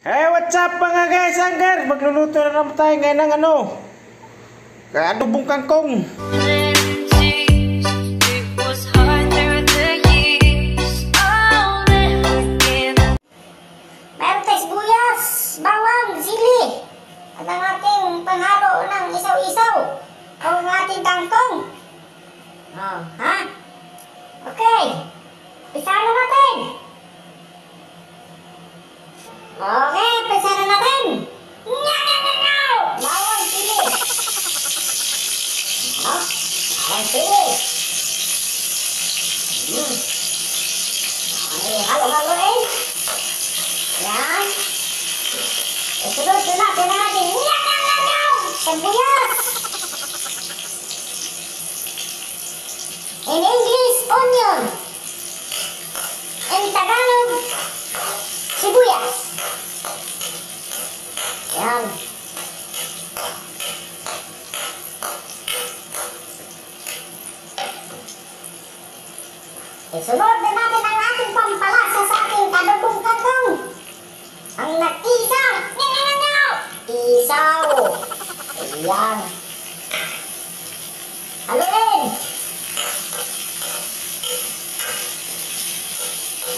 Hey, what's up mga guys? Angger, magluluto na naman tayo ngayon ng ano? Adobong kangkong. Meron tayong sibuyas, bawang, sili. At ang ating panghalo ng isaw-isaw. O ang ating kangkong. Oh, ha? Okay. Pisa na natin. Okay, pisa na natin. Nya, nya, nya, nya. Bawang, sili. Oh, bawang, sili. Hmm. Okay, halo-halo eh. Yan. Isunod na natin ang ating nyaw nyaw nyaw nyaw! Sibuyas! In English, onion. Ayan. Haluin!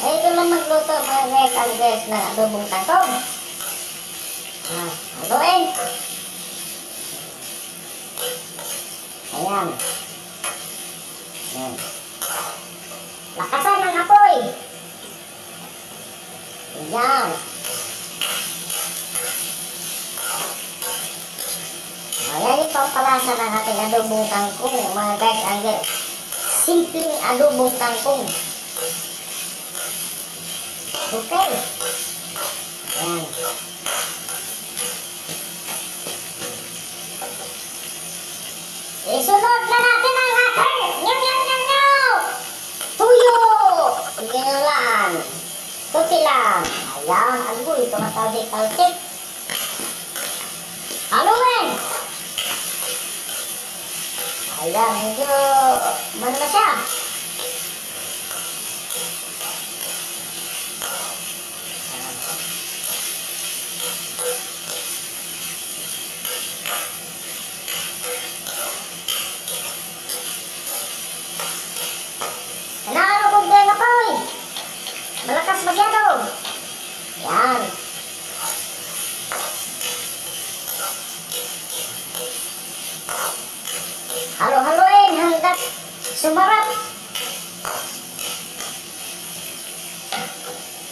Eh, ito lang magluto mga guys ang guys na adobong kangkong. Ah, haluin! Ayan. Ayan. Lakasan ng apoy! Ayan. Ayan yung pampalasa ng ating adobong kangkong, mga guys. Ang simpleng adobong kangkong. Okay. Ayan. Isunod na natin ang ating nyaw nyaw nyaw nyaw! Tuyo! Ginolan. Tuti lang. Ayan, agoy, tumatawid-tawid. Haluin! Ayan, medyo man na siya. Sumarap.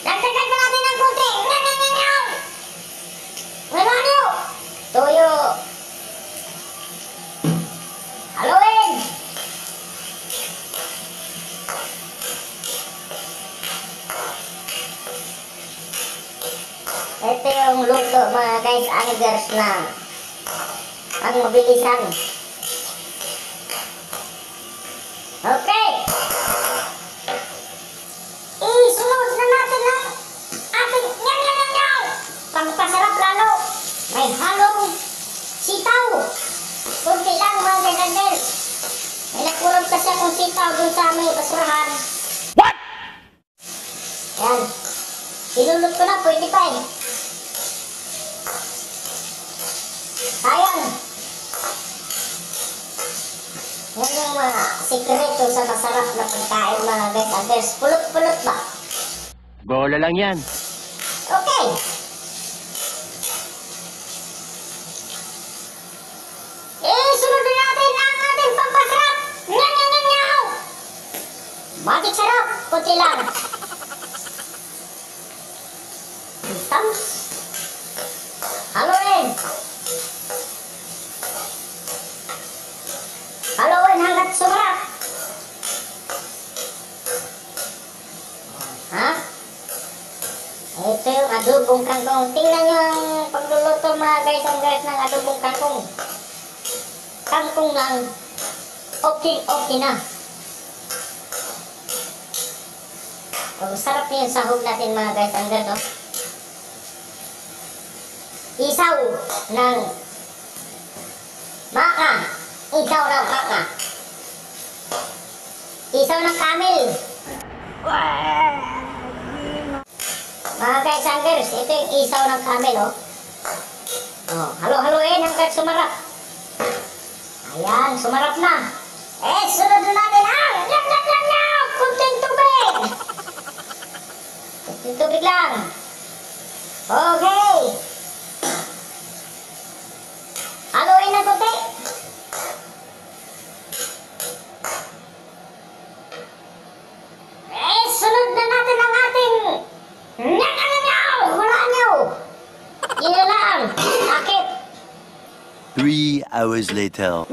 Dagdagan pa natin ng konti. Ngaw, ngaw. Tuyo. Haloin. Ito yung luto mga guys, anglers na ang mabilisan. Okay. Isunod na natin ang ating nyaw nyaw nyaw nyaw. Pangpasarap lalo. May halong sitaw. Kunti lang mga ganandel. May nakulog kasi akong sitaw dun sa aming basurahan. What? Yan. Sinulot ko na, pwede pa eh. Sayang. Yan yung mga sikreto sa masarap na pagkain mga guys. Others, pulot-pulot ba? Bola lang yan. Okay. Eh, sunod na natin ang ating pampasarap. Nyaw, nyaw, nyaw, nyaw. Magic sarap. Kunti lang. Thumbs. Haluin. Haluin adobong kangkong. Tingnan nyo ang pagluluto mga guys ang guys ng adobong kangkong. Kangkong lang. Okay, okay na. Ang sarap yung sahog natin mga guys ang guys. Oh. Isaw ng baka. Isaw ng baka. Isaw ng camel. Mga kaisangers, ito yung isaw ng camel, oh. Oh, halo-haloin hanggang sumarap. Ayan, sumarap na. Eh, sunod na natin ang yam yam yam yam! Kunting tubig! Kunting tubig lang. Okay. Hours later.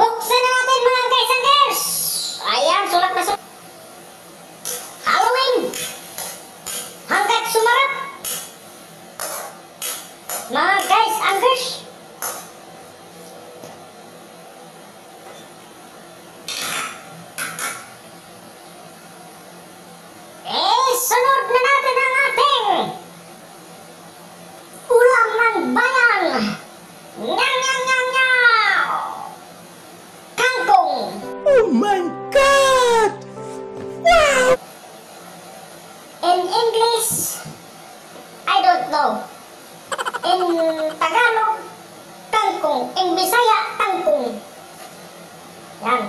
Oh my God! In English, I don't know. In Tagalog, kangkong. In Bisaya, kangkong. Yan.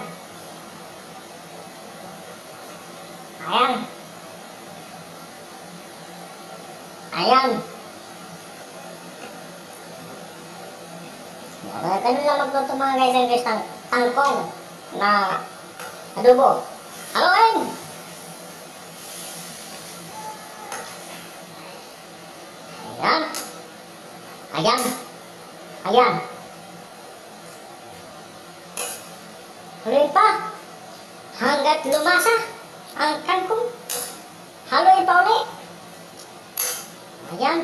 Ayan. Ayan. Ganun lang magluto mga guys and guys ng tangkong na adobo. Haluin! Ayan. Ayan. Ayan. Haluin pa. Hanggat lumasa ang kangkong. Haluin pa ulit. Ayan.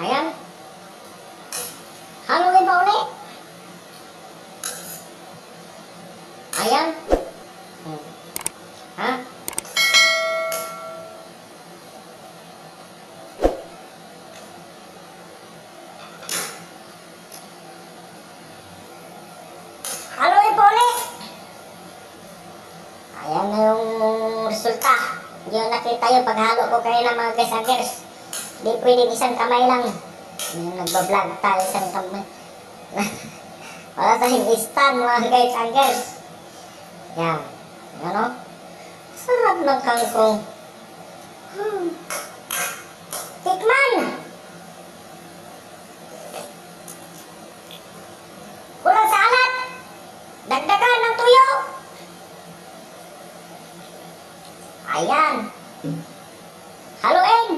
Ayan. Haluin pa ulit. Ayan. Hmm. Ha? Haluin pa ulit. Ayan na yung resulta. Hindi yung nakita yung paghalo ko kanina mga guys Hindi pwedeng isang kamay lang. Yung nagbablog tayo isang kamay. Wala tayong stand mga guys and girls. Yan. Yan o. Sarap ng kangkong. Hmm. Tikman! Kulang sa alat! Dagdagan ng tuyo! Ayan. Haluin!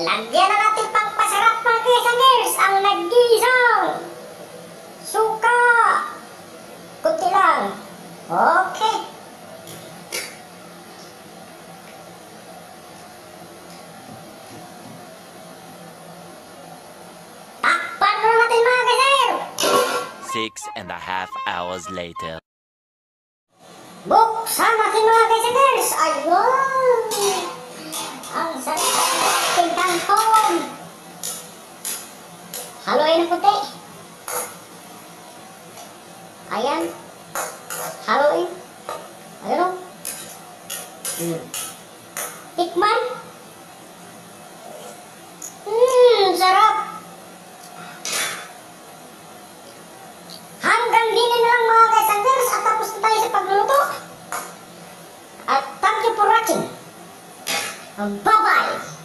Lagyan na natin pang pasarap mga kesangers ang naggisang suka. Kunti lang. Okay. Six and a half hours later. Buksan natin mga kesangers. Ayun. Ang sarap ng kangkong. Haluin ng puti. Ayan. Haluin. Ayan o. Hmm. Tikman. Bye-bye! Takpan na natin!